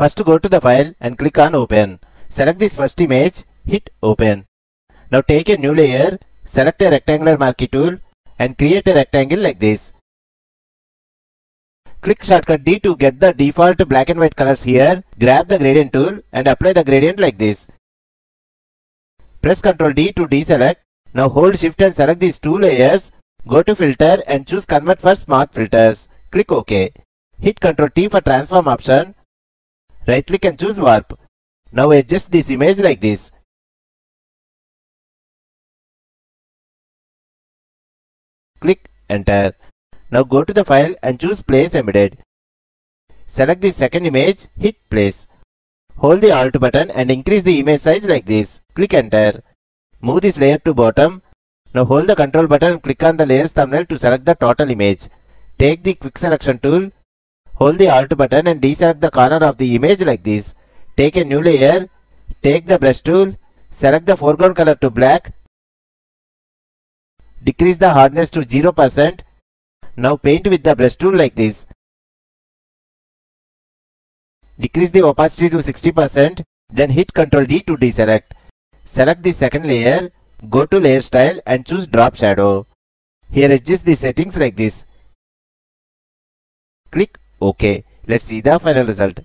First go to the file and click on open. Select this first image, hit open. Now take a new layer, select a rectangular marquee tool and create a rectangle like this. Click shortcut D to get the default black and white colors here. Grab the gradient tool and apply the gradient like this. Press Ctrl D to deselect. Now hold shift and select these two layers. Go to filter and choose convert for smart filters. Click OK. Hit Ctrl T for transform option. Right click and choose warp. Now adjust this image like this. Click enter. Now go to the file and choose place embedded. Select the second image, hit place. Hold the alt button and increase the image size like this. Click enter. Move this layer to bottom. Now hold the control button and click on the layer's thumbnail to select the total image. Take the quick selection tool. Hold the alt button and deselect the corner of the image like this. Take a new layer. Take the brush tool. Select the foreground color to black. Decrease the hardness to 0%. Now paint with the brush tool like this. Decrease the opacity to 60%, then hit Ctrl D to deselect. Select the second layer, go to layer style and choose drop shadow. Here adjust the settings like this. Click OK. Let's see the final result.